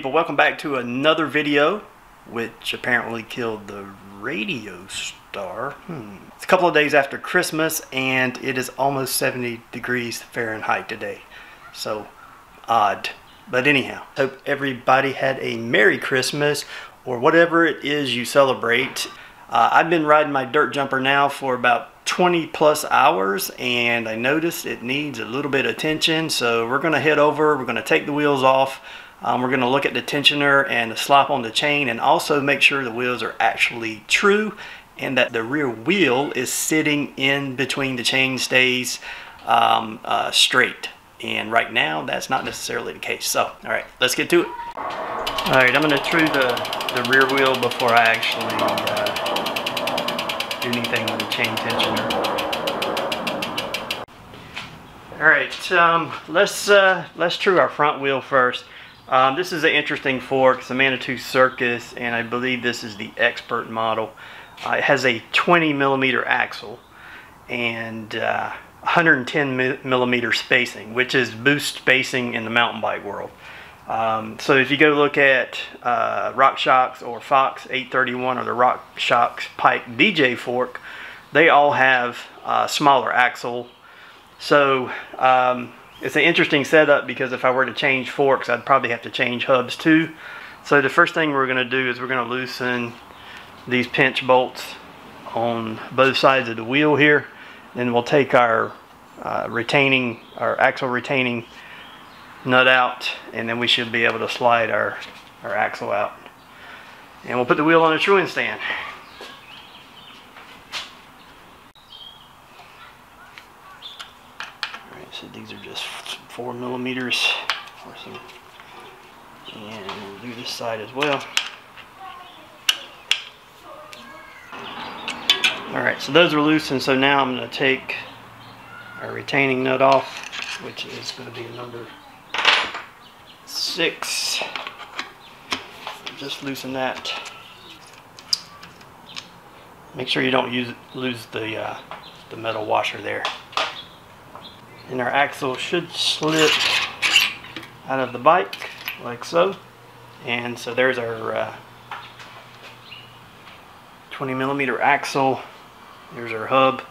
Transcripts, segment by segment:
People? Welcome back to another video which apparently killed the radio star. Hmm. It's a couple of days after Christmas and it is almost 70 degrees Fahrenheit today. So odd. But anyhow, hope everybody had a Merry Christmas or whatever it is you celebrate. Uh, I've been riding my dirt jumper now for about 20 plus hours and I noticed it needs a little bit of attention so we're going to head over, we're going to take the wheels off, um, we're going to look at the tensioner and the slop on the chain and also make sure the wheels are actually true and that the rear wheel is sitting in between the chain stays um, uh, straight. And right now, that's not necessarily the case. So, all right, let's get to it. All right, I'm going to true the, the rear wheel before I actually uh, do anything with the chain tensioner. All right, um, let's uh, let's true our front wheel first. Um, this is an interesting fork. It's a Manitou Circus, and I believe this is the expert model. Uh, it has a 20 millimeter axle and uh, 110 millimeter spacing, which is boost spacing in the mountain bike world. Um, so if you go look at uh, RockShox or Fox 831 or the RockShox Pike DJ fork, they all have uh, smaller axle. So um, it's an interesting setup because if I were to change forks, I'd probably have to change hubs too. So the first thing we're going to do is we're going to loosen these pinch bolts on both sides of the wheel here. Then we'll take our uh, retaining, our axle retaining nut out and then we should be able to slide our, our axle out. And we'll put the wheel on a truing stand. So these are just four millimeters or some, and we'll do this side as well. All right, so those are loose, and so now I'm going to take our retaining nut off, which is going to be number six. Just loosen that. Make sure you don't use lose the uh, the metal washer there and our axle should slip out of the bike like so. And so there's our uh, 20 millimeter axle. There's our hub.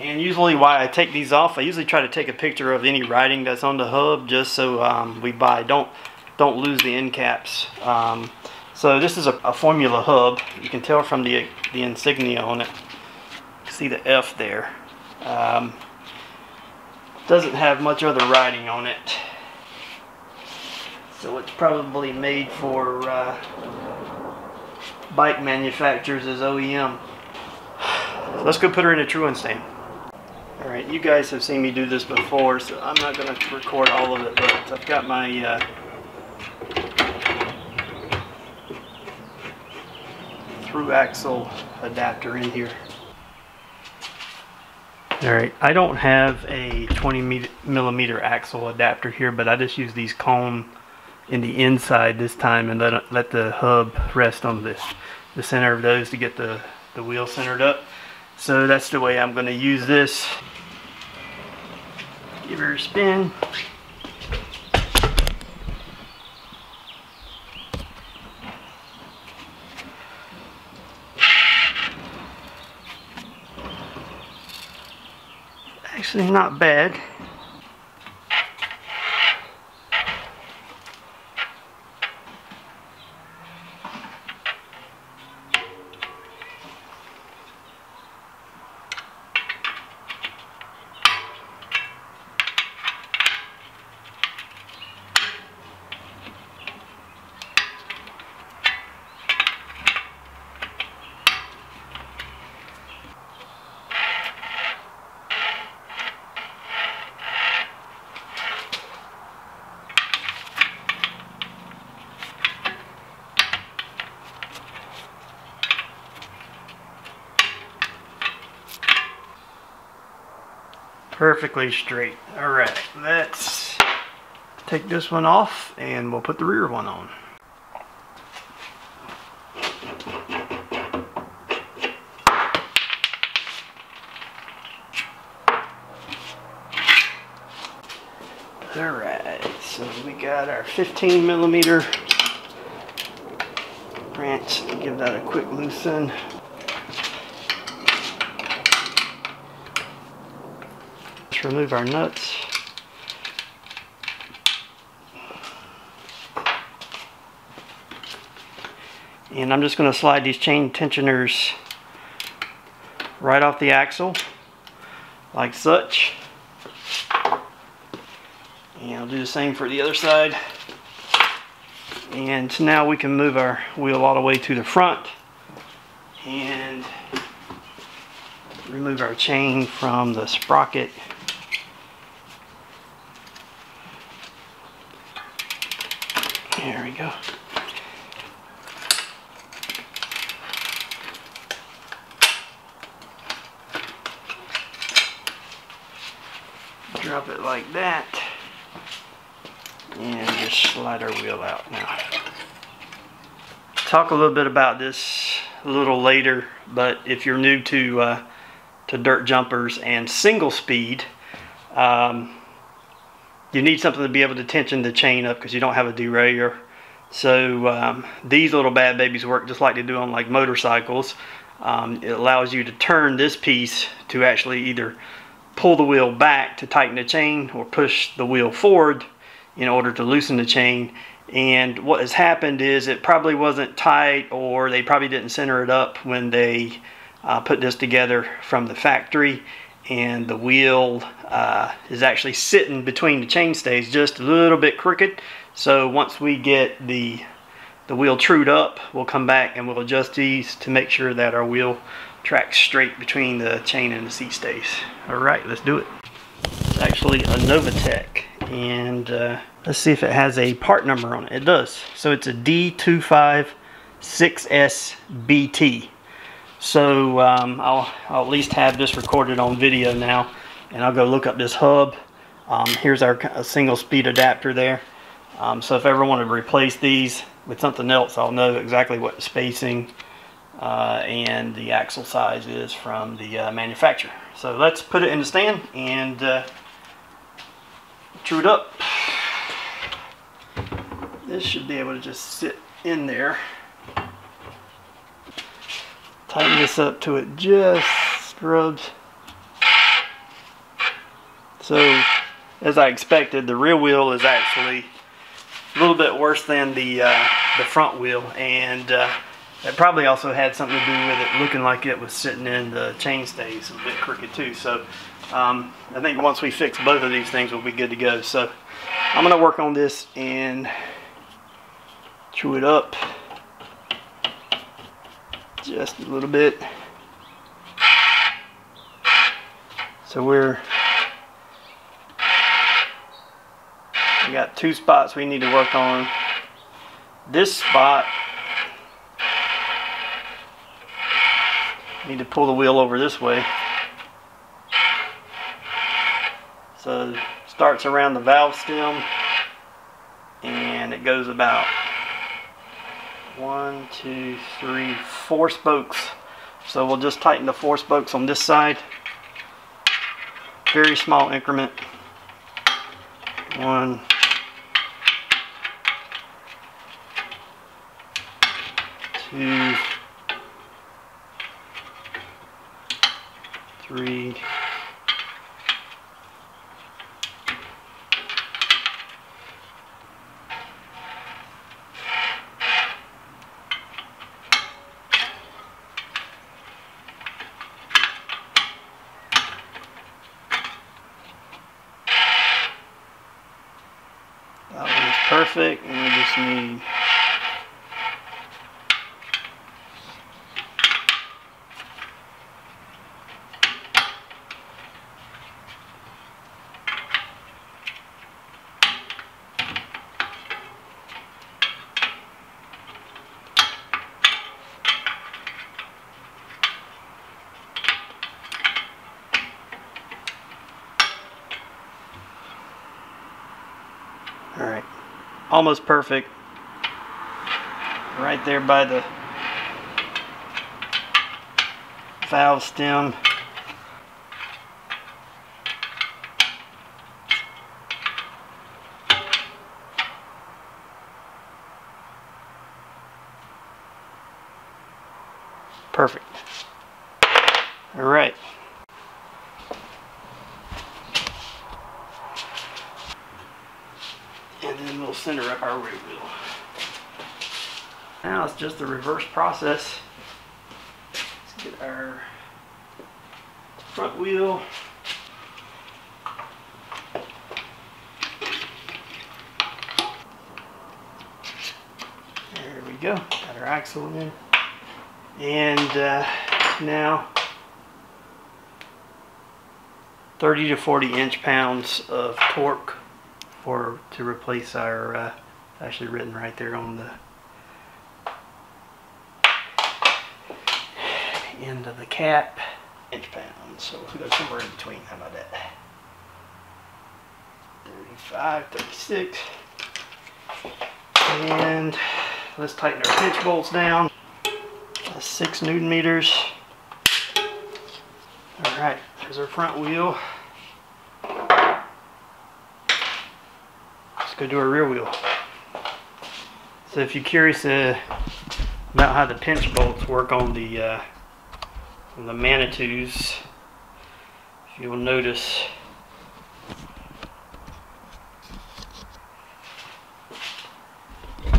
And usually why I take these off I usually try to take a picture of any writing that's on the hub just so um, we buy don't don't lose the end caps. Um, so this is a, a, formula hub. You can tell from the the insignia on it. See the F there. Um, doesn't have much other writing on it. So it's probably made for uh, bike manufacturers as OEM. Let's go put her in a truing stand. Alright, you guys have seen me do this before, so I'm not going to record all of it, but I've got my uh, through axle adapter in here. Alright, I don't have a 20 millimeter axle adapter here, but I just use these cone in the inside this time and let, let the hub rest on this, the center of those to get the, the wheel centered up. So that's the way I'm going to use this. Give her a spin. Actually not bad. Perfectly straight. All right, let's take this one off and we'll put the rear one on. All right. So we got our 15 millimeter wrench. Give that a quick loosen. Remove our nuts. And I'm just going to slide these chain tensioners right off the axle like such. And I'll do the same for the other side. And now we can move our wheel all the way to the front and remove our chain from the sprocket. There we go. Drop it like that and just slide our wheel out now. Talk a little bit about this a little later, but if you're new to uh, to dirt jumpers and single speed, um, you need something to be able to tension the chain up because you don't have a derailleur. So um, these little bad babies work just like they do on like motorcycles. Um, it allows you to turn this piece to actually either pull the wheel back to tighten the chain or push the wheel forward in order to loosen the chain. And what has happened is it probably wasn't tight or they probably didn't center it up when they uh, put this together from the factory. And the wheel uh, is actually sitting between the chain stays just a little bit crooked. So once we get the the wheel trued up, we'll come back and we'll adjust these to make sure that our wheel tracks straight between the chain and the seat stays. All right, let's do it. It's actually a Novatec and uh, let's see if it has a part number on it. It does. So it's a D256SBT. So um, I'll, I'll at least have this recorded on video now and I'll go look up this hub. Um, here's our single speed adapter there. Um, so if I ever want to replace these with something else, I'll know exactly what spacing uh, and the axle size is from the uh, manufacturer. So let's put it in the stand and uh, True it up. This should be able to just sit in there. Tighten this up to it just rubs. So, as I expected, the rear wheel is actually a little bit worse than the uh, the front wheel, and uh, it probably also had something to do with it looking like it was sitting in the chain stays a bit crooked too. So um, I think once we fix both of these things, we'll be good to go. So I'm to work on this and chew it up just a little bit. So we're we got two spots we need to work on. This spot need to pull the wheel over this way. So starts around the valve stem and it goes about one, two, three, four spokes. So we'll just tighten the four spokes on this side. Very small increment. One, two, three, perfect and we just need almost perfect. Right there by the valve stem. Perfect. All right. We'll center up our rear wheel. Now it's just the reverse process. Let's get our front wheel. There we go. Got our axle in. And uh, now 30 to 40 inch pounds of torque for to replace our uh, actually written right there on the end of the cap. Inch pounds. So we'll go somewhere in between how about that? 35 36 and let's tighten our pinch bolts down. Six newton meters. All right there's our front wheel go do our rear wheel. So if you're curious uh, about how the pinch bolts work on the uh, on the Manitous, you'll notice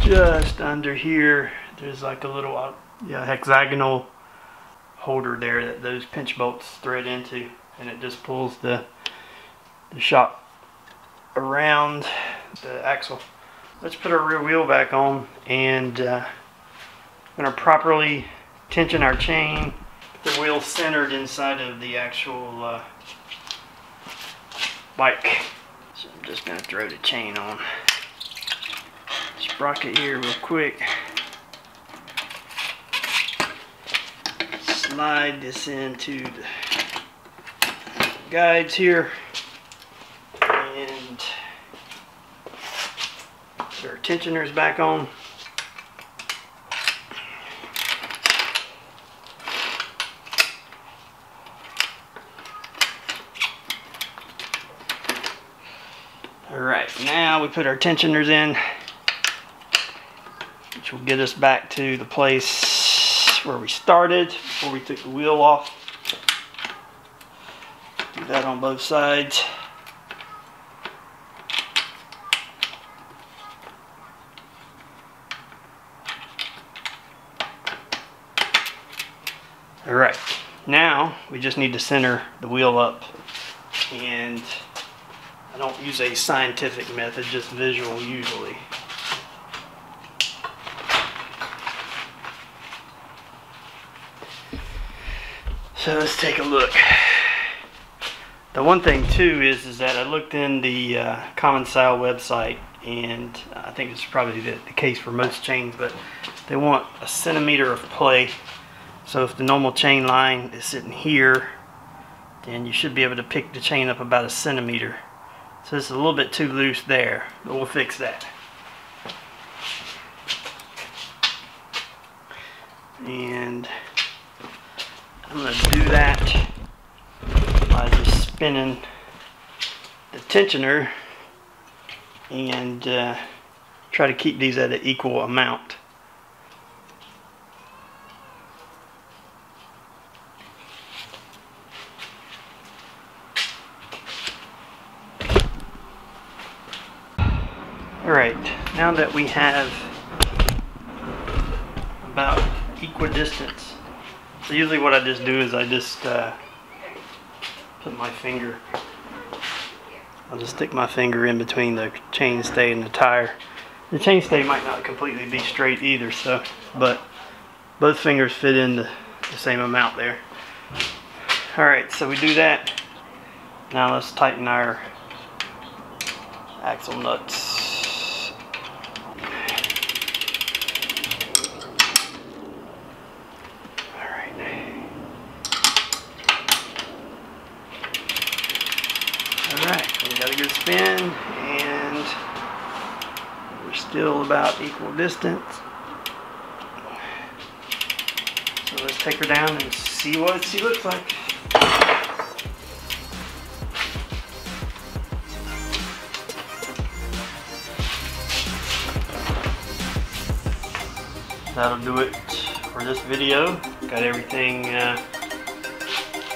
just under here there's like a little uh, yeah, hexagonal holder there that those pinch bolts thread into and it just pulls the, the shock around the axle. Let's put our rear wheel back on and uh, I'm going to properly tension our chain the wheel centered inside of the actual uh, bike. So I'm just going to throw the chain on sprocket here real quick. Slide this into the guides here and our tensioners back on. Alright, now we put our tensioners in, which will get us back to the place where we started before we took the wheel off. Do that on both sides. Alright, now we just need to center the wheel up and I don't use a scientific method, just visual usually. So let's take a look. The one thing too is is that I looked in the uh, Commencal website, and I think it's probably the, the case for most chains, but they want a centimeter of play. So if the normal chain line is sitting here, then you should be able to pick the chain up about a centimeter. So it's a little bit too loose there, but we'll fix that. And I'm going to do that by just spinning the tensioner and uh, try to keep these at an equal amount. Alright, now that we have about equidistance, so usually what I just do is I just uh, put my finger, I'll just stick my finger in between the chainstay and the tire. The chainstay might not completely be straight either, so, but both fingers fit in the, the same amount there. Alright, so we do that. Now let's tighten our axle nuts. spin and we're still about equal distance. So let's take her down and see what she looks like. That'll do it for this video. Got everything, uh,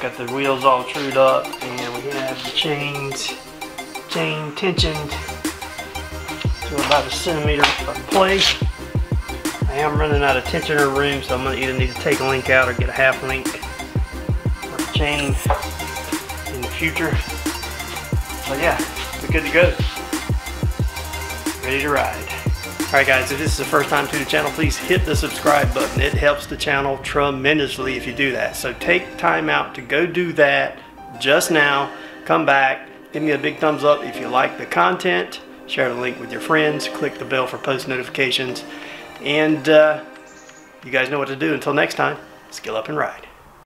got the wheels all trued up, and we have the chains, chain tensioned to about a centimeter of play. I am running out of tensioner room, so I'm gonna either need to take a link out or get a half link the chain in the future. But yeah, we're good to go. Ready to ride. Alright guys, if this is the first time to the channel, please hit the subscribe button. It helps the channel tremendously if you do that. So take time out to go do that just now. Come back, give me a big thumbs up if you like the content. Share the link with your friends. Click the bell for post notifications. And uh, you guys know what to do. Until next time, skill up and ride.